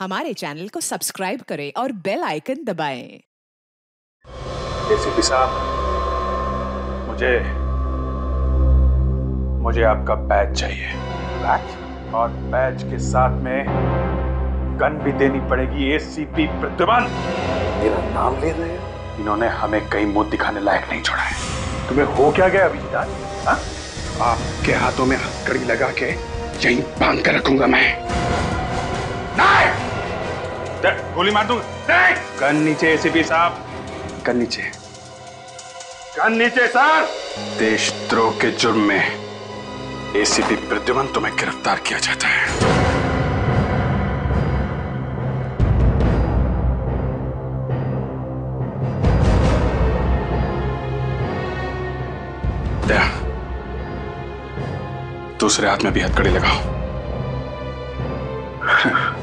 हमारे चैनल को सब्सक्राइब करें और बेल आइकन दबाएँ। एसीपी साहब मुझे मुझे आपका बैच चाहिए। बैच और बैच के साथ में गन भी देनी पड़ेगी एसीपी प्रद्युमन मेरा नाम ले रहे हो? इन्होंने हमें कई मुँह दिखाने लायक नहीं छोड़ा है। तुम्हें हो क्या गया अभिजीत हाँ? आपके हाथों में हथकड़ी लगा के यहीं बाँध कर रखूँगा मैं। नहीं! दे, गोली मार दूँगा। नहीं! गन नीचे एसीपी साहब। गन नीचे। गन नीचे सर! देशद्रोह के जुर्म में एसीपी प्रद्युमन तुम्हें गिरफ़्तार किया जाता है। दूसरे हाथ में भी हथकड़ी लगाओ।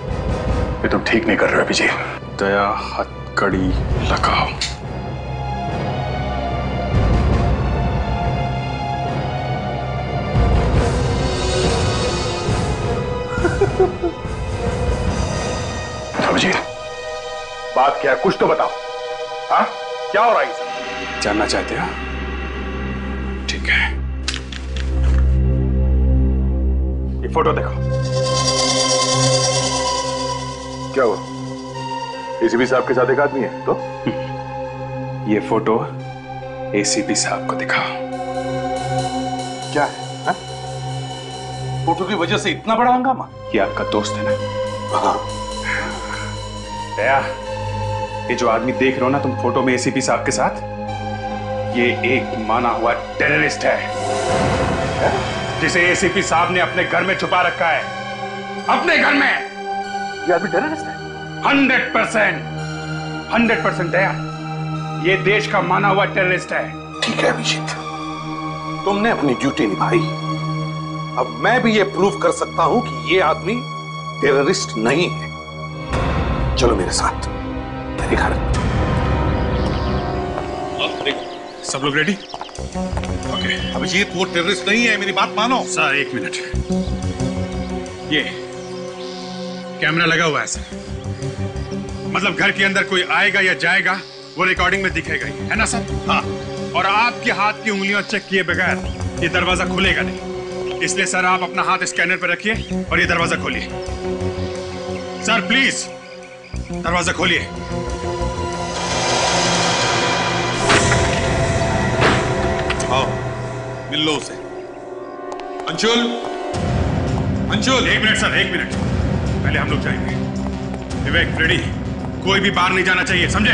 तुम ठीक नहीं कर रहे हो अभिजीत। दया हथकड़ी लगाओ अभिजीत बात क्या है? कुछ तो बताओ। हाँ? क्या हो रहा है जानना चाहते हो? ठीक है। ये फ़ोटो देखो। क्या हुआ? एसीपी साहब के साथ एक आदमी है तो? ये फ़ोटो एसीपी साहब को दिखाओ। क्या है हा? फ़ोटो की वजह से इतना बड़ा हंगामा? ये आपका दोस्त है ना? हाँ। दया ये जो आदमी देख रहे हो ना तुम फ़ोटो में एसीपी साहब के साथ ये एक माना हुआ टेररिस्ट है। जिसे एसीपी साहब ने अपने घर में छुपा रखा है। अपने घर में! ये आदमी टेररिस्ट है hundred percent hundred percent Daya ये देश का माना हुआ टेररिस्ट है। ठीक है अभिजीत। तुमने अपनी ड्यूटी निभाई। अब मैं भी ये प्रूव कर सकता हूँ कि ये आदमी टेररिस्ट नहीं है। चलो मेरे साथ मेरे घर। सब लोग रेडी ओके अभिजीत वो टेररिस्ट नहीं है मेरी बात मानो। सर एक मिनट। ये कैमरा लगा हुआ है सर। मतलब घर के अंदर कोई आएगा या जाएगा वो रिकॉर्डिंग में दिखेगा ही। है ना सर? हाँ। और आपके हाथ की उंगलियाँ चेक किए बगैर ये दरवाज़ा खुलेगा नहीं। इसलिए सर आप अपना हाथ स्कैनर पर रखिए और ये दरवाज़ा खोलिए। सर प्लीज़ दरवाज़ा खोलिए। आओ मिल लो उसे। अंशुल अंशुल। एक मिनट सर एक मिनट। पहले हम लोग जाएँगे। विवेक रेडी? कोई भी बाहर नहीं जाना चाहिए समझे?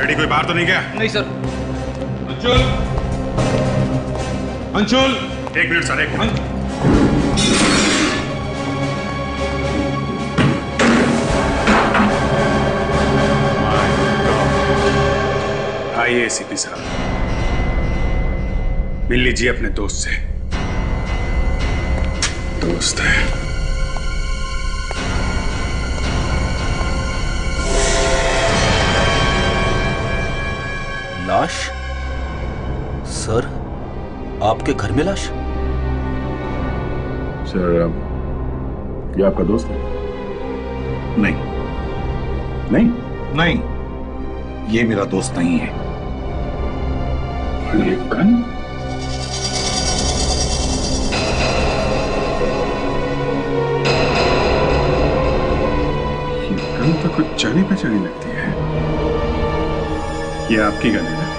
रेडी कोई बाहर तो नहीं गया? नहीं सर। अंशुल। एक मिनट सर एक मिनट। आइए एसीपी साहब। मिल लीजिए अपने दोस्त से। दोस्त है। लाश? आपके घर में लाश? सर ये आपका दोस्त है? नहीं। नहीं? नहीं। ये मेरा दोस्त नहीं है। ये गन ये गन तो कुछ जानी पहचानी लगती है। ये आपकी गन है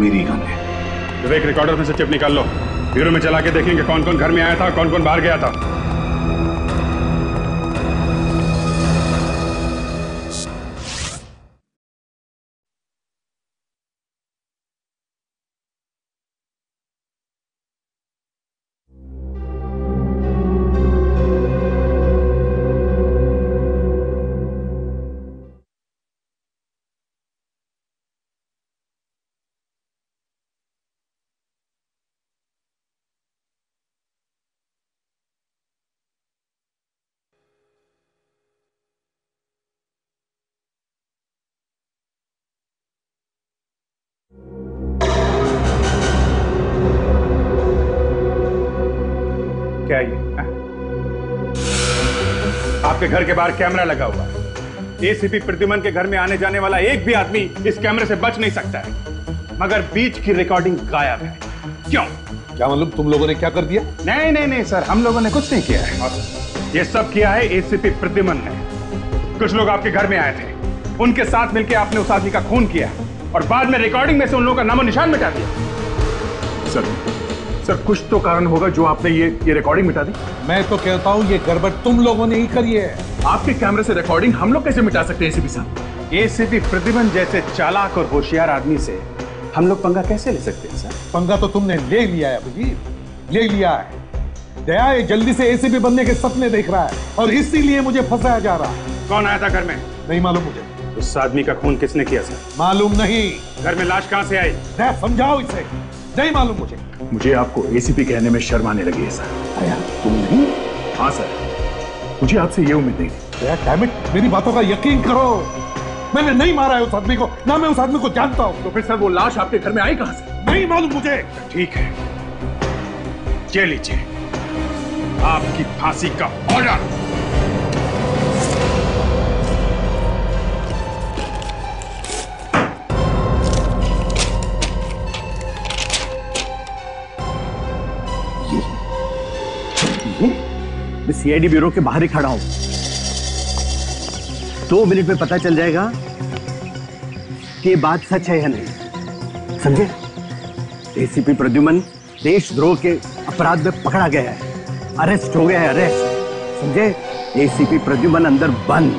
मेरी गन है। विवेक रिकॉर्डर में से चिप निकाल लो। ब्यूरो में चला के देखेंगे कौन कौन घर में आया था कौन कौन बाहर गया था। आपके घर के बाहर कैमरा लगा हुआ है। एसीपी प्रद्युमन के घर में आने जाने वाला एक भी आदमी इस कैमरे से बच नहीं सकता है। मगर बीच की रिकॉर्डिंग गायब है। क्यों? क्या मतलब तुम लोगों ने क्या कर दिया? नहीं नहीं नहीं सर हम लोगों ने कुछ नहीं किया है। ये सब किया है एसीपी प्रद्युमन ने। कुछ लोग आपके घर में आए थे। उनके साथ मिलकर आपने उस आदमी का खून किया और बाद में रिकॉर्डिंग में से उन लोगों का नामो निशान मिटा दिया। सर सर कुछ तो कारण होगा जो आपने ये ये रिकॉर्डिंग मिटा दी। मैं तो कहता हूँ ये गड़बड़ तुम लोगों ने ही करी है। आपके कैमरे से रिकॉर्डिंग हम लोग कैसे मिटा सकते हैं एसीपी साहब? एसीपी प्रतिबंध जैसे चालाक और होशियार आदमी से हम लोग पंगा कैसे ले सकते हैं सर? पंगा तो तुमने ले लिया है अभिजीत। ले लिया है। दया ये जल्दी से एसीपी बनने के सपने देख रहा है और इसीलिए मुझे फंसाया जा रहा है। कौन आया था घर में? नहीं मालूम मुझे। उस आदमी का खून किसने किया सर? मालूम नहीं। घर में लाश कहाँ से आई? समझाओ इसे। नहीं मालूम मुझे। मुझे आपको एसीपी कहने में शर्म आने लगी है सर। दया तुम नहीं? हाँ सर। मुझे आपसे ये उम्मीद नहीं मेरी बातों का यकीन करो। मैंने नहीं मारा है उस आदमी को ना मैं उस आदमी को जानता हूँ। तो फिर सर वो लाश आपके घर में आई कहाँ से? नहीं मालूम मुझे। ठीक है। ये लीजिए। आपकी फांसी का ऑर्डर। सीआईडी ब्यूरो के बाहर ही खड़ा हूँ। दो मिनट में पता चल जाएगा कि बात सच है या नहीं। समझे? एसीपी प्रद्युमन देशद्रोह के अपराध में पकड़ा गया है। अरेस्ट हो गया है अरेस्ट समझे? एसीपी प्रद्युमन अंदर बंद।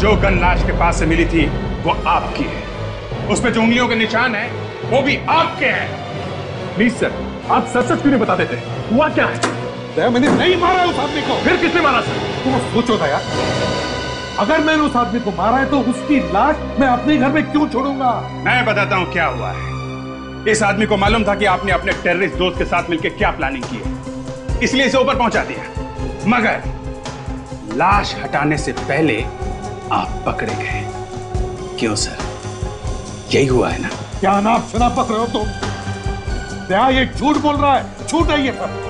जो गन लाश के पास से मिली थी, वो आपकी है। उसमें जो उंगलियों के निशान है, वो भी आपके हैं। प्लीज़ सर आप सच सच क्यों नहीं बता देते? हुआ क्या है? दया मैंने नहीं मारा उस आदमी को। फिर किसने मारा सर? तुम सोचो दया। अगर मैंने उस आदमी को मारा है तो उसकी लाश मैं अपने घर में क्यों छोड़ूँगा? मैं बताता हूँ क्या हुआ है। इस आदमी को मालूम था कि आपने अपने टेररिस्ट दोस्त के साथ मिलकर क्या प्लानिंग की है। इसलिए इसे ऊपर पहुँचा दिया। मगर लाश हटाने से पहले आप पकड़े गए। क्यों सर? यही हुआ है ना? क्या नाप शनाप पकड़े हो तुम? तो? दया ये झूठ बोल रहा है। झूठ है ये सब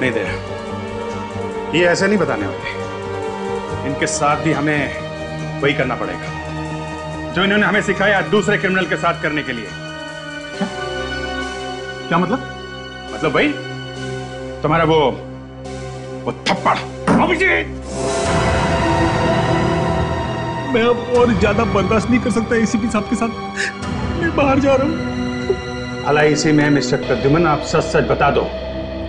नहीं दे ये ऐसे नहीं बताने वाले इनके साथ भी हमें वही करना पड़ेगा। जो इन्होंने हमें सिखाया दूसरे क्रिमिनल के साथ करने के लिए। क्या? क्या मतलब? मतलब भाई तुम्हारा वो वो थप्पड़। अभिजीत! मैं अब और ज़्यादा बर्दाश्त नहीं कर सकता एसीपी साहब के साथ। मैं बाहर जा रहा हूँ। भला इसी में मिस्टर प्रद्युमन। आप सच सच बता दो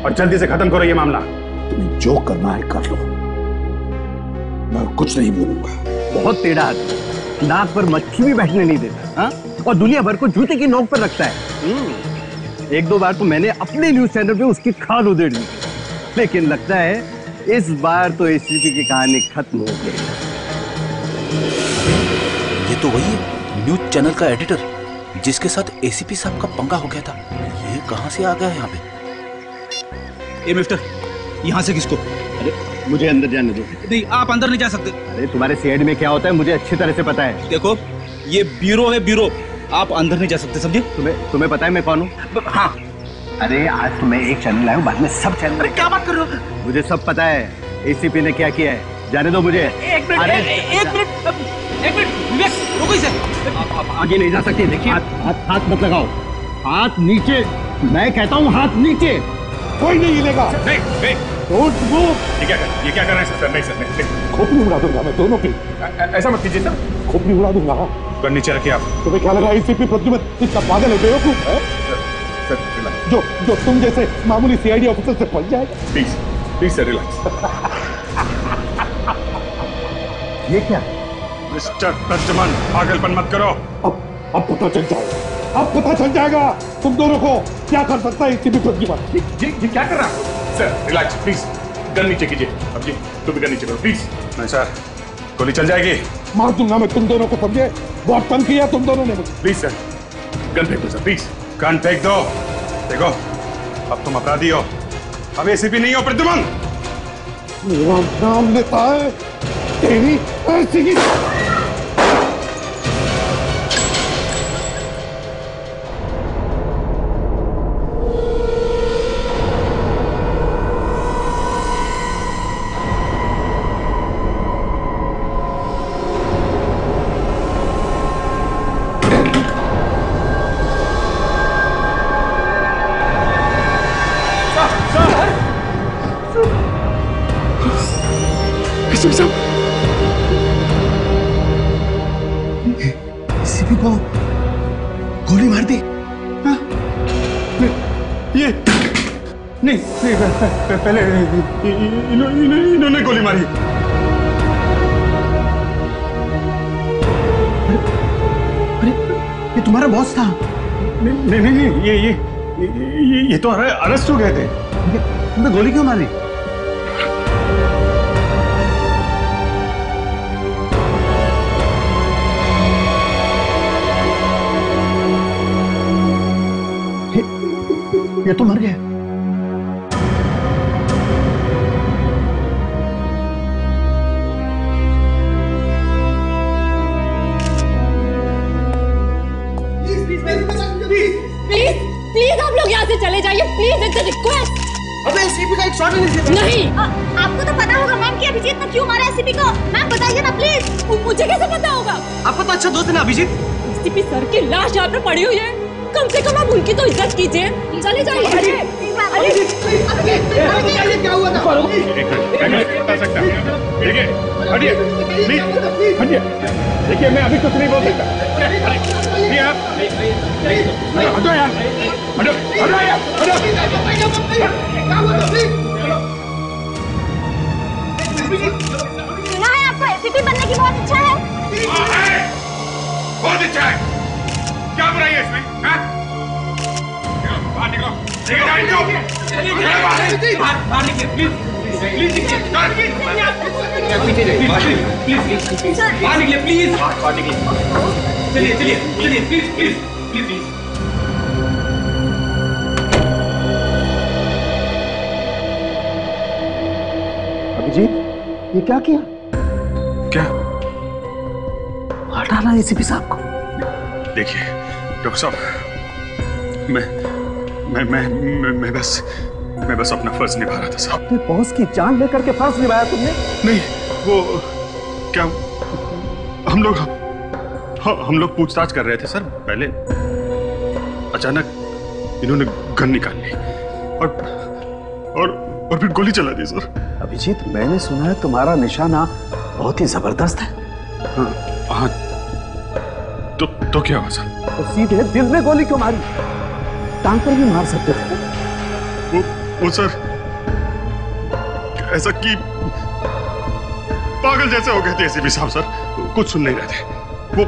और जल्दी से खत्म करो ये मामला। तुम्हें जो करना है कर लो। मैं कुछ नहीं बोलूँगा। बहुत टेढ़ा आदमी। नाक पर मक्खी भी बैठने नहीं देता हाँ? और दुनिया भर को जूते की नोक पर रखता है। हम्म। एक दो बार तो मैंने अपने न्यूज़ चैनल पे उसकी खाल उधेड़ ली। लेकिन लगता है इस बार तो एसीपी की कहानी खत्म हो गई। ये तो वही है न्यूज़ चैनल का एडिटर। जिसके साथ एसीपी साहब का पंगा हो गया था। ये कहाँ से आ गया है यहाँ पे? ए मिस्टर यहाँ से किसको? अरे मुझे अंदर जाने दो। नहीं आप अंदर नहीं जा सकते। अरे तुम्हारे सीआईडी में क्या होता है मुझे अच्छी तरह से पता है। देखो ये ब्यूरो है ब्यूरो। आप अंदर नहीं जा सकते समझे? तुम्हें तुम्हें पता है मैं कौन हूँ? हाँ। अरे आज तुम्हें एक चैनल आया बाद में सब चैनल अरे क्या बात कर रहे हो? मुझे सब पता है एसीपी ने क्या किया है। जाने दो मुझे। एक मिनट एक मिनट। एक मिनट विवेक रुको इसे। आप, आप आगे नहीं जा सकते देखिए। हाथ हाथ मत लगाओ। हाथ नीचे। मैं कहता हूँ हाथ नीचे। कोई नहीं हिलेगा। नहीं नहीं। डोंट मूव ये क्या कर ये क्या कर रहे हैं सर? नहीं सर नहीं, खोपड़ी उड़ा दूँगा मैं दोनों की ऐसा मत कीजिए सर। खोपड़ी उड़ा दूँगा। कर नीचे रखिए आप। तुम्हें क्या लगा एसीपी प्रद्युमन इतना पागल है बेवकूफ़ है? सर रिलैक्स जो जो तुम जैसे मामूली सीआईडी ऑफिसर से पहुँच जाएगा। प्लीज़ प्लीज़ सर रिलैक्स ये क्या? मिस्टर प्रद्युमन पागलपन मत करो। अब अब पता चल जाएगा। अब पता चल जाएगा तुम दोनों को क्या कर सकता है एसीपी प्रद्युमन ये ये ये क्या कर रहा है? सर रिलैक्स प्लीज़ गन नीचे कीजिए। अब जी तुम भी गन नीचे करो प्लीज़ नहीं सर। गोली चल जाएगी। मार दूँगा मैं तुम दोनों को समझे? बहुत तंग किया तुम दोनों ने प्लीज़ सर गन फेंक दो सर प्लीज़ गन फेंक दो। देखो अब तुम अपराधी हो। अब एसीपी नहीं हो प्रद्युमन। मेरा नाम लेता है। तेरी ऐसी ही मार दी। हाँ? ये नहीं नहीं पहले इन्हों- इन्हों- इन्होंने गोली मारी। अरे ये तुम्हारा बॉस था। नहीं नहीं नहीं ये ये ये तो अरे- अरेस्ट हो गए थे। तुमने गोली क्यों मारी? ये- तो मर गया। प्लीज़ प्लीज़ आप लोग यहाँ से चले जाइए। प्लीज़ इट्स रिक्वेस्ट अबे एसीपी का एक शॉट नहीं। नहीं आपको तो पता होगा मैम कि अभिजीत ने क्यों मारा एसीपी को। मैम बताइए ना प्लीज़ मुझे कैसे पता होगा? आपको तो अच्छा दोस्त है ना अभिजीत? एसपी सर की लाश यहाँ पे पड़ी हुई है। कम से कम आप उनकी तो इज़्ज़त कीजिए। चले जाइए। अरे अरे क्या हुआ था? देखिए देखिए मैं अभी कुछ नहीं बोल सकता। हटो यार हटो हटो यार हटो। सुना है आपको? एसीपी बनने की बहुत इच्छा है। हाँ, है। बहुत अच्छा है। क्या बुराई है इसमें? बाहर निकलो। निकलो, प्लीज़ प्लीज़ बाहर निकलिए चलिए चलिए चलिए please please please please Abhijeet ये क्या किया क्या डाला एसीपी साहब को देखिए डॉक्टर साहब मैं मैं मैं मैं, मैं बस मैं बस अपना फ़र्ज़ निभा रहा था साहब। अपने बॉस की जान लेकर के फ़र्ज़ निभाया तुमने? नहीं वो क्या हम लोग हाँ, हम लोग पूछताछ कर रहे थे सर पहले। अचानक इन्होंने गन निकाल ली और और और फिर गोली चला दी सर। अभिजीत मैंने सुना है तुम्हारा निशाना बहुत ही ज़बरदस्त है। हाँ हाँ। तो तो क्या हुआ सर? तो सीधे दिल में गोली क्यों मारी? टांग पर भी मार सकते थे। वो वो सर ऐसा कि पागल जैसे हो गए थे एसीपी साहब सर। कुछ सुन नहीं रहे थे। वो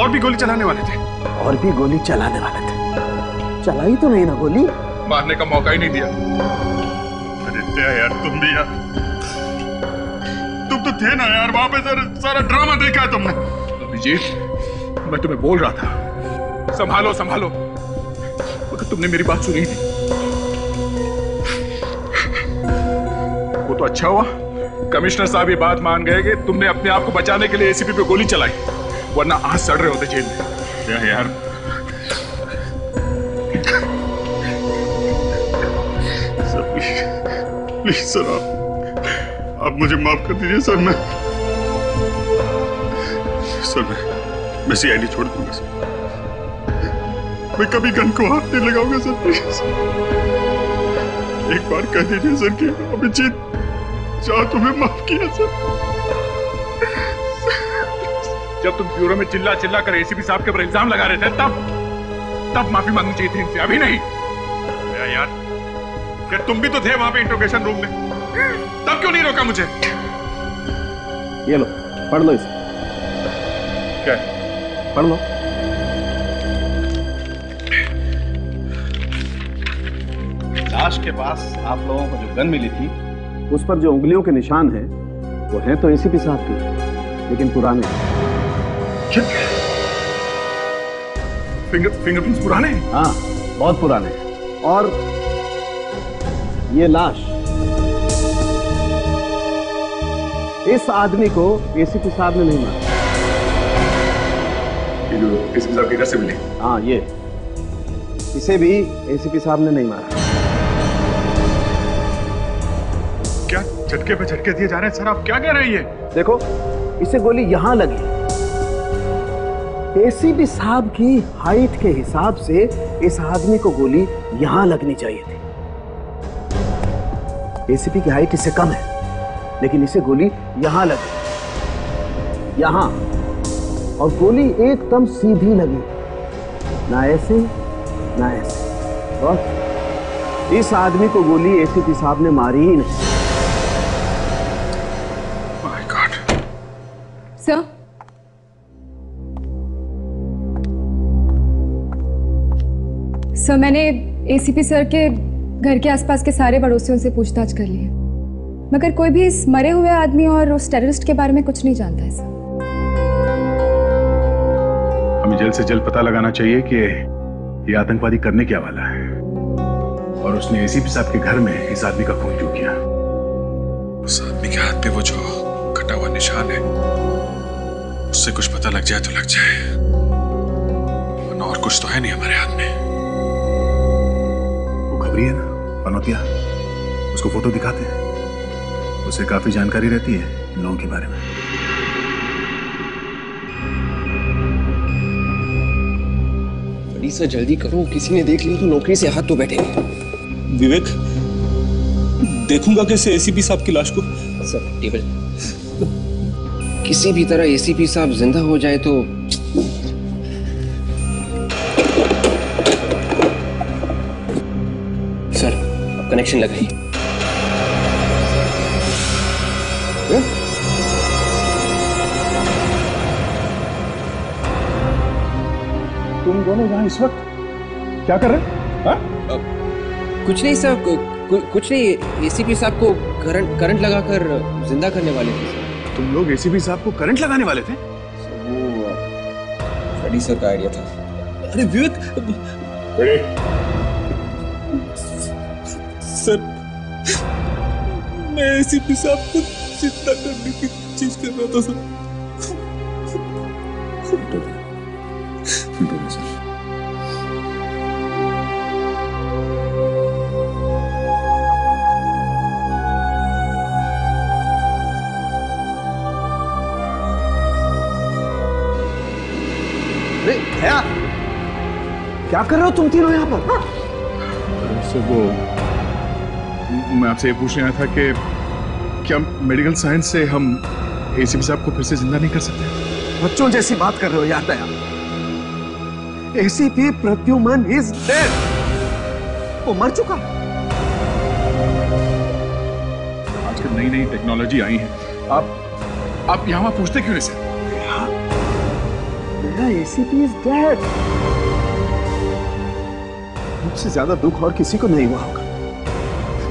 और भी गोली चलाने वाले थे। और भी गोली चलाने वाले थे। चलाई तो नहीं ना गोली। मारने का मौका ही नहीं दिया। अरे क्या यार तुम भी यार। तुम तो थे ना यार वहाँ पे सर सारा ड्रामा देखा है तुमने। अभिजीत मैं तुम्हें बोल रहा था। संभालो संभालो। तुमने मेरी बात सुनी नहीं। वो तो अच्छा हुआ। कमिश्नर साहब ये बात मान गए कि तुमने अपने आप को बचाने के लिए एसीपी पे गोली चलाई, वरना आज सड़ रहे होते जेल में। क्या यार। सर आप आप मुझे माफ़ कर दीजिए, सर, मैं सर, मैं मैं सीआईडी छोड़ दूँगा, सर। मैं कभी गन को हाथ नहीं लगाऊँगा सर प्लीज़ एक बार कह दीजिए सर कि अभिजीत चाह तुम्हें माफ़ किया सर। जब तुम ब्यूरो में चिल्ला चिल्ला कर एसीपी साहब के ऊपर इल्ज़ाम लगा रहे थे तब तब माफ़ी मांगनी चाहिए थी इनसे अभी नहीं। या यार क्या तुम भी तो थे वहाँ पे इंट्रोगेशन रूम में। तब क्यों नहीं रोका मुझे? ये लो पढ़ लो इसे। क्या? पढ़ लो। लाश के पास आप लोगों को जो गन मिली थी उस पर जो उंगलियों के निशान हैं वो हैं तो एसीपी साहब के लेकिन पुराने फिंगर फिंगरप्रिंट्स पुराने हाँ? बहुत पुराने और ये लाश इस आदमी को एसीपी साहब ने नहीं मारा। एसीपी साहब के घर से मिले। हाँ ये। इसे भी एसीपी साहब ने नहीं मारा। झटके पे झटके दिए जा रहे हैं, सर, आप क्या कह रहे हैं ये? देखो, इसे गोली यहाँ लगी। एसीपी साहब की हाइट के हिसाब से इस आदमी को गोली यहाँ लगनी चाहिए थी। एसीपी की हाइट इससे कम है, लेकिन इसे गोली यहाँ लगी। यहाँ। और गोली एकदम सीधी लगी। ना ऐसे ना ऐसे। बस इस आदमी को गोली एसीपी साहब ने मारी ही नहीं। सर मैंने एसीपी सर के घर के आसपास के सारे पड़ोसियों से पूछताछ कर ली है। मगर कोई भी इस मरे हुए आदमी और उस टेररिस्ट के बारे में कुछ नहीं जानता है सर हमें जल्द से जल्द पता लगाना चाहिए कि ये आतंकवादी करने क्या वाला है। और उसने एसीपी साहब के घर में इस आदमी का खून क्यों किया? उस आदमी के हाथ पे वो जो कटा हुआ निशान है उससे कुछ पता लग जाए तो लग जाए। और कुछ तो है नहीं हमारे हाथ में। वो है ना पनौतिया। उसको फ़ोटो दिखाते हैं। उसे काफ़ी जानकारी रहती है इन लोगों के बारे में। बड़ी सर जल्दी करो। किसी ने देख लिया तो नौकरी से हाथ तो बैठे विवेक देखूँगा कैसे एसीपी साहब की लाश को। Sir table. किसी भी तरह एसीपी साहब ज़िंदा हो जाए तो कनेक्शन लगाइए तुम दोनों यहाँ इस वक्त? क्या कर रहे हैं? कुछ नहीं सर कु, कुछ नहीं एसीपी साहब को करंट करंट लगाकर ज़िंदा करने वाले थे सर। तुम लोग एसीपी साहब को करंट लगाने वाले थे? वो फ्रेडी सर का आइडिया था। अरे विवेक मैं एसीपी साहब को चिंता करने की चीज़ कर रहा था सर। क्या कर रहे हो तुम तीनों यहाँ पर? वो मैं आपसे ये पूछने आया था कि क्या मेडिकल साइंस से हम एसीपी साहब को फिर से ज़िंदा नहीं कर सकते? बच्चों जैसी बात कर रहे हो यार Daya. ACP Pradyuman is dead वो मर चुका। आजकल नई नई टेक्नोलॉजी आई है। आप आप यहाँ वहाँ पूछते क्यों नहीं सर मेरा एसीपी इज़ डेड मुझसे ज़्यादा दुख और किसी को नहीं हुआ होगा।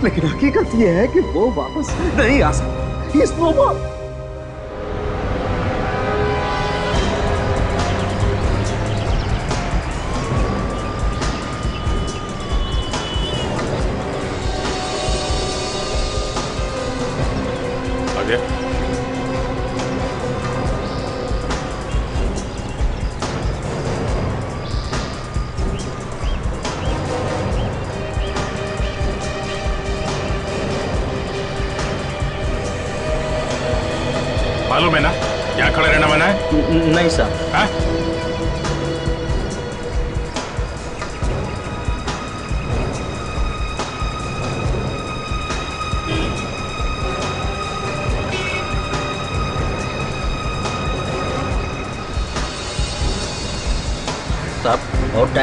लेकिन हकीकत यह है कि वो वापस नहीं आ सकता।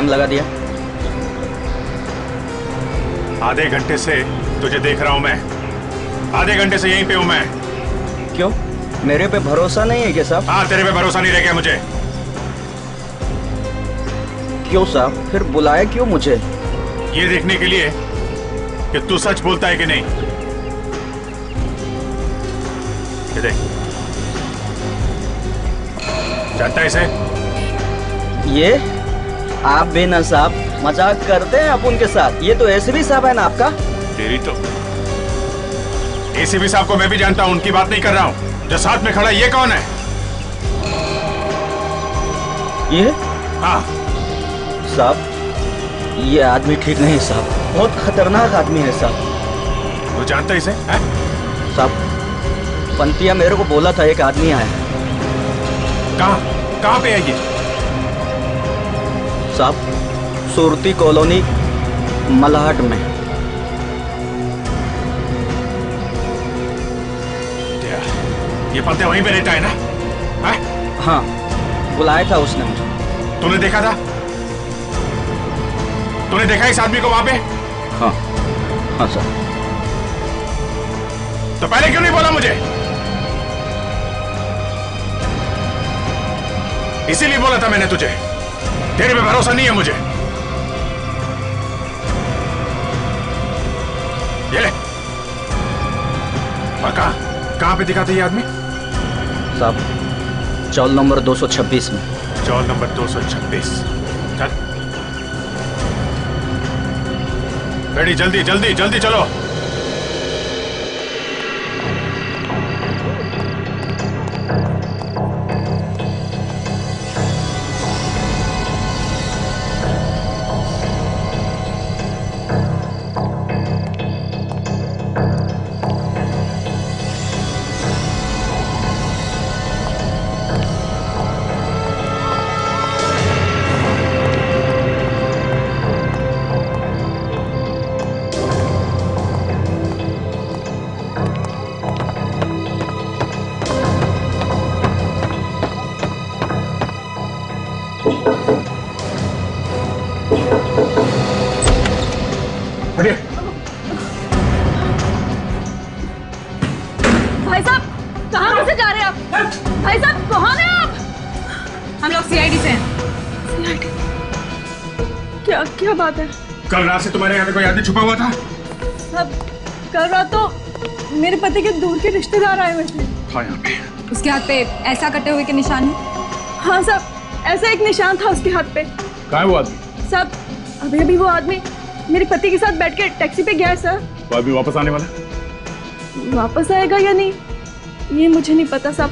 टाइम लगा दिया। आधे घंटे से तुझे देख रहा हूँ मैं। आधे घंटे से यहीं पे हूँ मैं। क्यों? मेरे पे भरोसा नहीं है क्या साहब? हाँ तेरे पे भरोसा नहीं रह गया मुझे। क्यों साहब? फिर बुलाया क्यों मुझे? ये देखने के लिए कि तू सच बोलता है कि नहीं। ये देख। जानता है इसे? ये? आप भी ना साहब मज़ाक करते हैं आप उनके साथ। ये तो ऐसे भी साहब है ना आपका? तेरी तो एसीपी साहब को मैं भी जानता हूँ उनकी बात नहीं कर रहा हूँ। जो साथ में खड़ा ये कौन है? ये? हाँ। साहब ये आदमी ठीक नहीं साहब। बहुत खतरनाक आदमी है साहब। तू जानता इसे साहब पंतिया मेरे को बोला था एक आदमी आया। कहाँ कहाँ पे है ये? साहब सुरती कॉलोनी मलाहट में। ये पंते वहीं पे रहता है ना? हैं? हाँ बुलाया था उसने मुझे। तूने देखा था? तूने देखा इस आदमी को वहाँ पे? हाँ हाँ सर। तो पहले क्यों नहीं बोला मुझे? इसीलिए बोला था मैंने तुझे। तेरे पे भरोसा नहीं है मुझे। ये ले। और कहा? कहाँ पे दिखाते ये आदमी? साहब चौल नंबर 226 में। चौल नंबर 226 चल। रेडी जल्दी जल्दी जल्दी चलो। बात है। कल रात से तुम्हारे यहाँ पे कोई आदमी छुपा हुआ था। सब कल रात तो मेरे पति के दूर के रिश्तेदार आए हुए थे। हाँ यहाँ पे। उसके हाथ पे ऐसा कटे हुए के निशान है? हाँ साहब ऐसा एक निशान था उसके हाथ पे। कहा है वो आदमी? साहब अभी अभी वो आदमी मेरे पति के साथ बैठ के टैक्सी पे गया है सर। वो अभी वापस आने वाला वापस आएगा या नहीं ये मुझे नहीं पता साहब।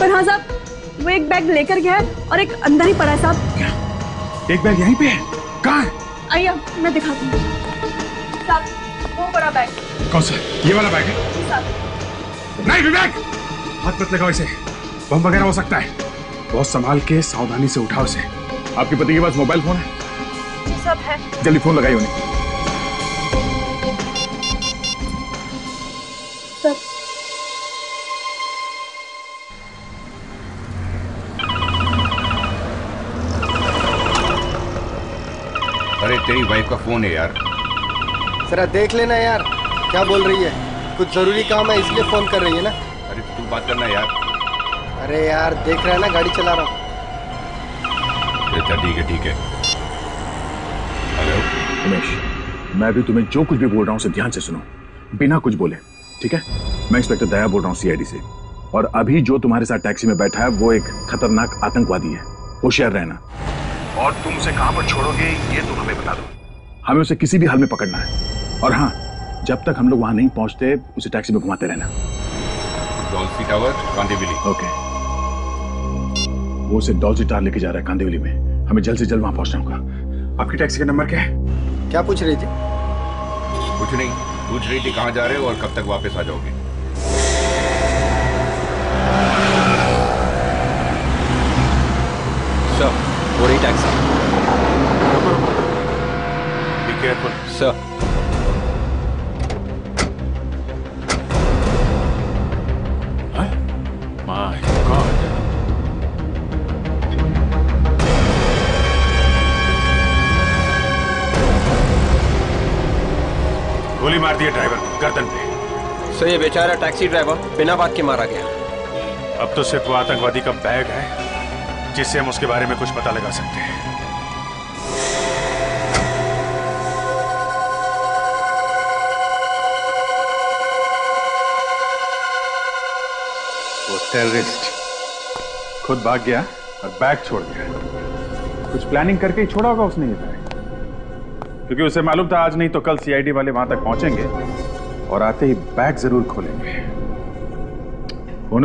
पर हाँ साहब वो एक बैग लेकर गया है और एक अंदर ही पड़ा है साहब। एक बैग यहीं पे है? कहाँ है? आइए मैं दिखाती हूँ। वो बड़ा बैग। कौन सा? ये वाला बैग है? नहीं विवेक! हाथ मत लगाओ इसे। बम वगैरह हो सकता है। बहुत संभाल के सावधानी से उठाओ इसे। आपके पति के पास मोबाइल फ़ोन है? सब है। जल्दी फ़ोन लगाइए उन्हें। सब। का फ़ोन है यार। जरा देख लेना यार क्या बोल रही है? कुछ ज़रूरी काम है इसलिए फ़ोन कर रही है ना? अरे तू बात करना यार। अरे यार देख रहा है ना गाड़ी चला रहा हूँ। अच्छा ठीक है ठीक है। हेलो? उमेश मैं भी तुम्हें जो कुछ भी बोल रहा हूँ उसे ध्यान से सुनो। बिना कुछ बोले ठीक है? मैं इंस्पेक्टर दया बोल रहा हूँ सीआईडी से। और अभी जो तुम्हारे साथ टैक्सी में बैठा है वो एक खतरनाक आतंकवादी है। होशियार रहना। और तुम उसे कहाँ पर छोड़ोगे ये तुम हमें बता दो। हमें उसे किसी भी हाल में पकड़ना है। और हाँ जब तक हम लोग वहाँ नहीं पहुँचते उसे टैक्सी में घुमाते रहना। डॉल्फी टावर कांदिवली ओके वो उसे डॉल्सी टावर लेके जा रहा है कांदिवली में। हमें जल्द से जल्द वहाँ पहुँचना होगा। आपकी टैक्सी का नंबर क्या है? क्या पूछ रही थी? कुछ नहीं। पूछ रही थी कहाँ जा रहे हो और कब तक वापस आ जाओगे। सर हो रही टैक्सी गॉड गोली मार दिया ड्राइवर को गर्दन पे। सर ये बेचारा टैक्सी ड्राइवर बिना बात के मारा गया। अब तो सिर्फ़ वो आतंकवादी का बैग है जिससे हम उसके बारे में कुछ पता लगा सकते हैं। वो टेररिस्ट खुद भाग गया और बैग छोड़ गया। कुछ प्लानिंग करके ही छोड़ा होगा उसने ये बैग। क्योंकि उसे मालूम था आज नहीं तो कल सीआईडी वाले वहाँ तक पहुँचेंगे और आते ही बैग ज़रूर खोलेंगे।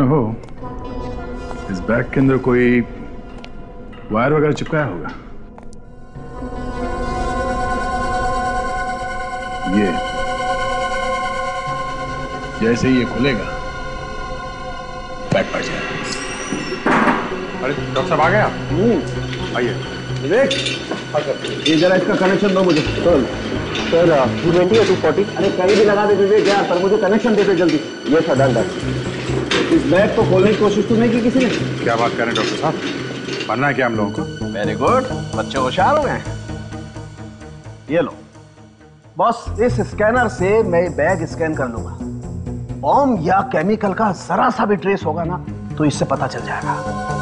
हो? इस बैग के अंदर कोई वायर वगैरह चिपकाया होगा? ये। जैसे ही ये खुलेगा डॉक्टर साहब आ गया आइए। विवेक ये जरा इसका कनेक्शन दो मुझे। सर सर टू ट्वेंटी या टू फोर्टी अरे कहीं भी लगा दे विवेक यार पर मुझे कनेक्शन दे दे जल्दी। ये सर डन डन इस बैग को खोलने की कोशिश तो नहीं की किसी ने? क्या बात कर रहे हैं डॉक्टर साहब? बनना है क्या हम लोगों को? वेरी गुड बच्चे होशियार हो गए ये लो। बॉस इस स्कैनर से मैं बैग स्कैन कर लूँगा। बॉम्ब या केमिकल का जरा सा भी ट्रेस होगा ना तो इससे पता चल जाएगा।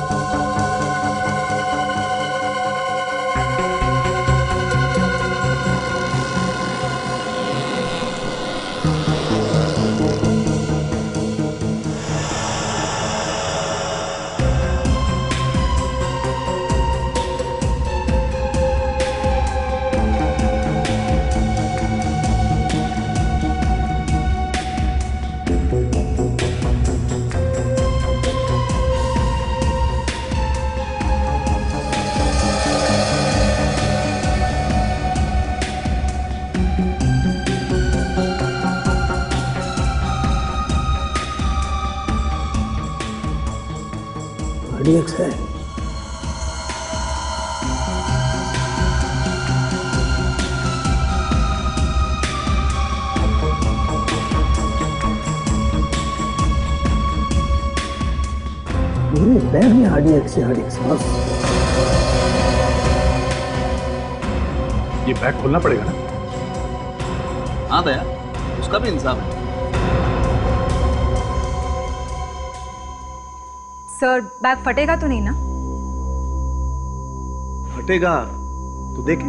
RDX है। मेरे बैग में RDX है RDX बस ये बैग खोलना पड़ेगा ना? हाँ दया उसका भी इंसाफ है। सर बैग फटेगा तो नहीं ना? फटेगा तो देखें।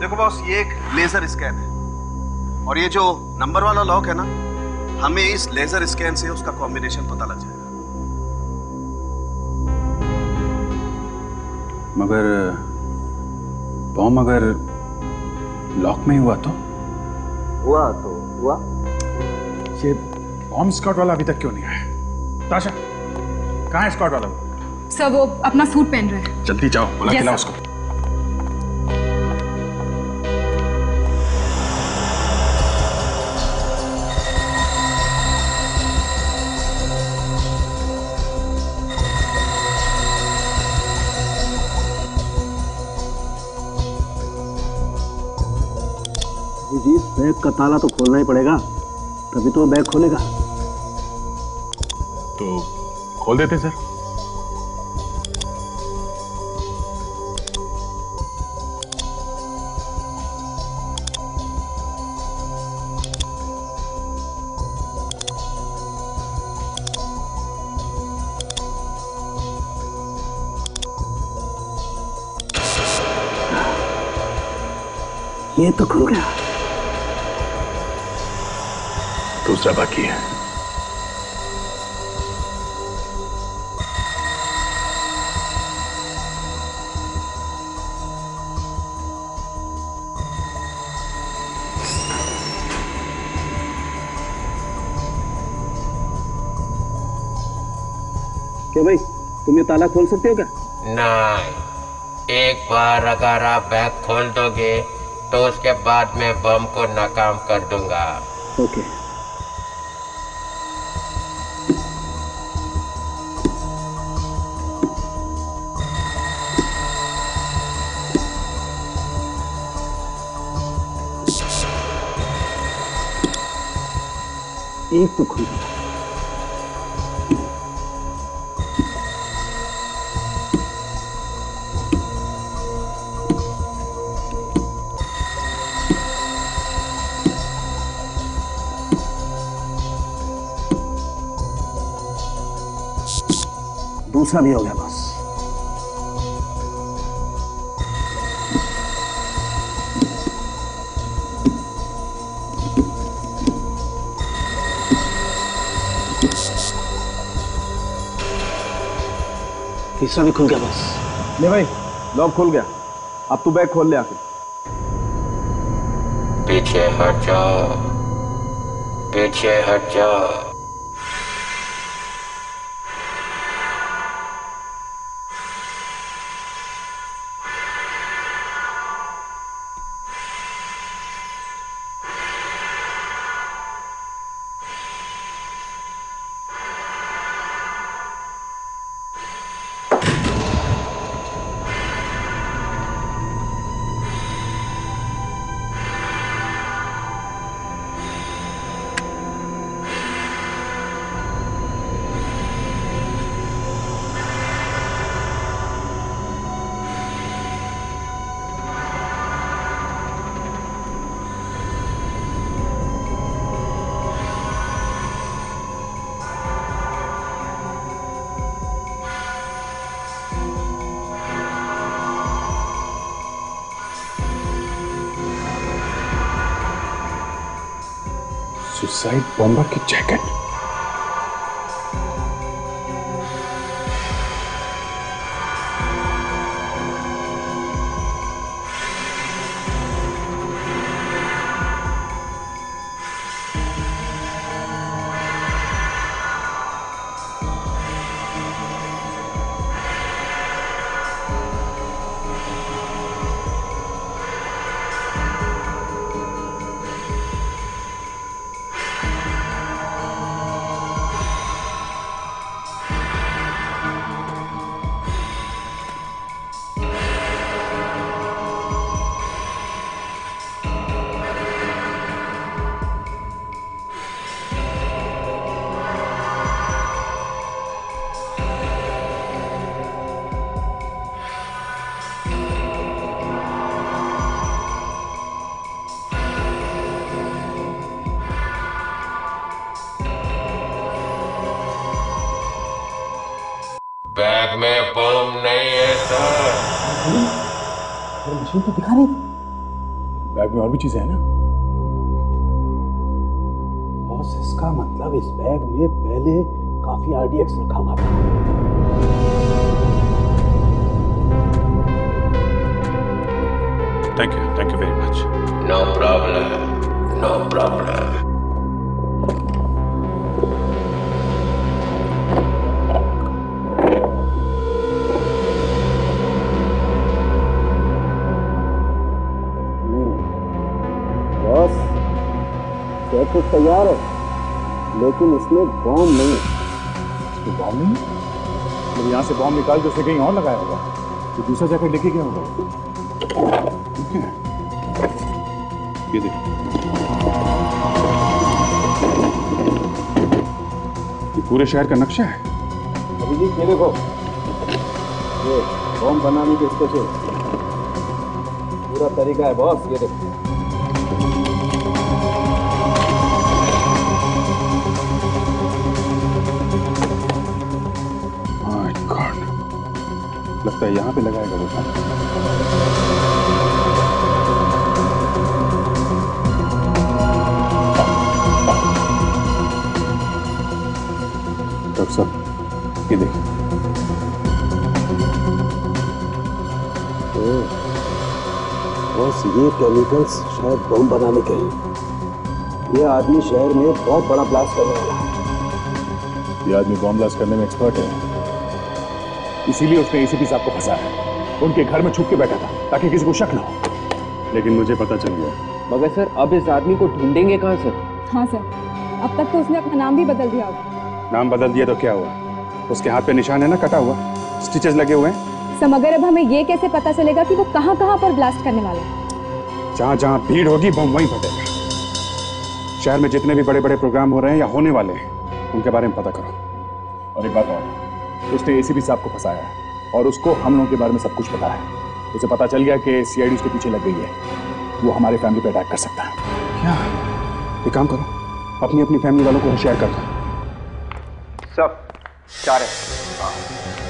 देखो बॉस ये एक लेजर स्कैन है। और ये जो नंबर वाला लॉक है ना हमें इस लेजर स्कैन से उसका कॉम्बिनेशन पता लग जाएगा। मगर बॉम्ब अगर लॉक में हुआ तो? हुआ तो हुआ। ये बॉम्ब स्क्वाड वाला अभी तक क्यों नहीं आया? ताशा। कहाँ है स्क्वाड वाला? सर वो अपना सूट पहन रहे हैं। जल्दी जाओ बुला Yes, उसको। जी बैग का ताला तो खोलना ही पड़ेगा तभी तो वो बैग खोलेगा। तो खोल देते सर। ये तो खुल गया। दूसरा बाकी है। ये ताला खोल सकते हो क्या? नहीं। एक बार अगर आप बैग खोल दोगे तो उसके बाद मैं बम को नाकाम कर दूँगा। ओके। एक तो खुल गया दूसरा भी हो गया बस तीसरा भी खुल गया बस नहीं भाई लॉक खुल गया अब तू बैग खोल ले आके पीछे हट जा पीछे हट जाओ सुसाइड बॉम्बर की जैकेट। मशीन तो दिखा रही बैग में और भी चीज़ें हैं ना? बॉस इसका मतलब इस बैग में पहले काफ़ी आरडीएक्स रखा हुआ था। Thank you thank you very much no problem no problem कुछ तैयार है लेकिन इसमें बॉम्ब नहीं इसमें बॉम्ब नहीं जब यहाँ से बॉम्ब निकाल के उसे कहीं और लगाया होगा? तो दूसरा जैकेट लेके गया होगा? ठीक है। ये देखो। ये पूरे शहर का नक्शा है। अभी जी ये देखो। ये बॉम्ब बनाने के स्पेशल पूरा तरीका है बॉस ये देखो। लगता है यहाँ पे लगाएगा वो? डॉक्टर साहब ये देखिए बॉस ये केमिकल्स शायद बम बनाने के हैं ये आदमी शहर में बहुत बड़ा ब्लास्ट करने वाला है। ये आदमी बॉम्ब ब्लास्ट करने में एक्सपर्ट है। इसीलिए उसने एसीपी साहब को फंसाया है। उनके घर में छुप के बैठा था ताकि किसी को शक ना हो। लेकिन मुझे पता चल गया। मगर सर अब इस आदमी को ढूंढेंगे कहाँ सर? हाँ सर अब तक तो उसने अपना नाम भी बदल दिया नाम बदल दिया तो क्या हुआ? उसके हाथ पे निशान है ना कटा हुआ? स्टिचेस लगे हुए हैं? सर मगर अब हमें ये कैसे पता चलेगा कि वो कहाँ कहाँ पर ब्लास्ट करने वाला है? जहाँ जहाँ भीड़ होगी बम वहीं फटेगा शहर में जितने भी बड़े बड़े प्रोग्राम हो रहे हैं या होने वाले हैं उनके बारे में पता करो। और एक बात और। उसने एसीपी साहब को फंसाया है और उसको हम लोगों के बारे में सब कुछ पता है। उसे पता चल गया कि सीआईडी उसके पीछे लग गई है। वो हमारे फैमिली पे अटैक कर सकता है। क्या? एक काम करो। अपनी अपनी फैमिली वालों को होशियार कर दो। सब चार है।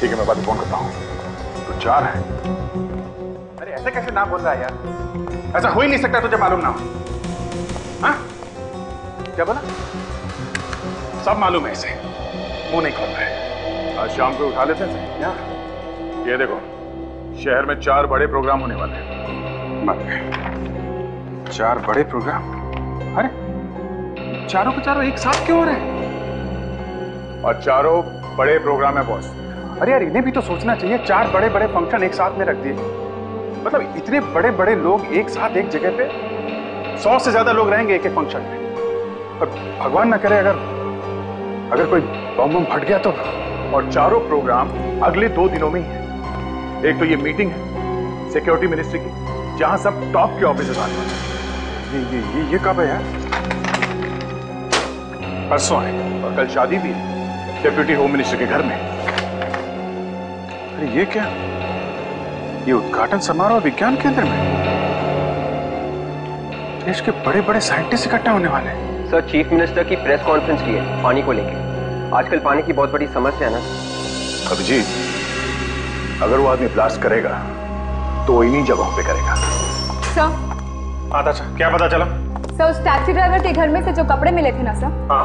ठीक है मैं बाद में फ़ोन करता हूँ। तो चार है। अरे ऐसे कैसे ना बोल रहा है यार? ऐसा हो ही नहीं सकता तुझे मालूम ना हो। हाँ? क्या बोला? सब मालूम है इसे। मुँह नहीं खोल रहा है। आज शाम को उठा लेते हैं? क्या ये देखो शहर में चार बड़े प्रोग्राम होने वाले हैं। चार बड़े प्रोग्राम? अरे चारों के चारों एक साथ क्यों हो रहे हैं? और चारों बड़े प्रोग्राम है बॉस अरे यार इन्हें भी तो सोचना चाहिए चार बड़े बड़े फ़ंक्शन एक साथ में रख दिए। मतलब इतने बड़े बड़े लोग एक साथ एक जगह पे सौ से ज़्यादा लोग रहेंगे एक एक फ़ंक्शन में। और भगवान ना करे अगर अगर कोई बम बम फट गया तो। और चारों प्रोग्राम अगले दो दिनों में ही है। एक तो ये मीटिंग है सिक्योरिटी मिनिस्ट्री की, जहाँ सब टॉप के ऑफिसर्स वाले हैं। ये ये ये ये कब है यार? परसों है, और कल शादी भी है डेप्यूटी होम मिनिस्टर के घर में। अरे, ये क्या? ये उद्घाटन समारोह विज्ञान केंद्र में? देश के बड़े बड़े साइंटिस्ट इकट्ठा होने वाले हैं। सर चीफ मिनिस्टर की प्रेस कॉन्फ्रेंस की है, पानी को लेकर आजकल पानी की बहुत बड़ी समस्या है ना? अभिजीत अगर वो आदमी ब्लास्ट करेगा तो वो इन्हीं जगहों पे करेगा। सर। आता अच्छा क्या पता चला? सर उस टैक्सी ड्राइवर के घर में से जो कपड़े मिले थे ना सर? हाँ।